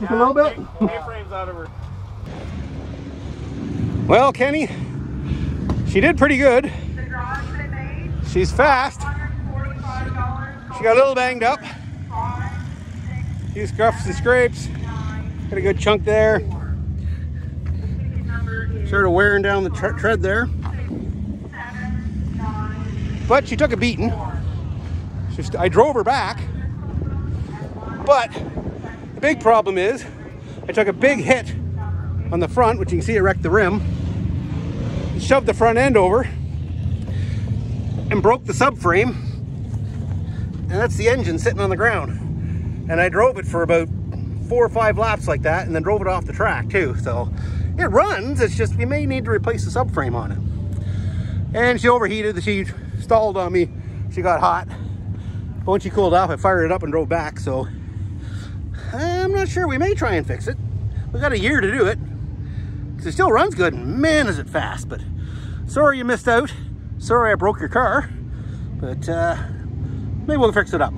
Just a little bit? Well, Kenny, she did pretty good. She's fast. She got a little banged up. A Few scuffs and scrapes. Got a good chunk there. Sort of wearing down the tre tread there. But she took a beating. Just, I drove her back. But big problem is I took a big hit on the front, which you can see it wrecked the rim. Shoved the front end over and broke the subframe. And that's the engine sitting on the ground. And I drove it for about four or five laps like that and then drove it off the track too. So it runs, it's just we may need to replace the subframe on it. And she overheated, she stalled on me, she got hot. But when she cooled off, I fired it up and drove back. So not sure, we may try and fix it. We've got a year to do it. It still runs good, and man is it fast. But sorry you missed out. Sorry I broke your car. But uh, maybe we'll fix it up.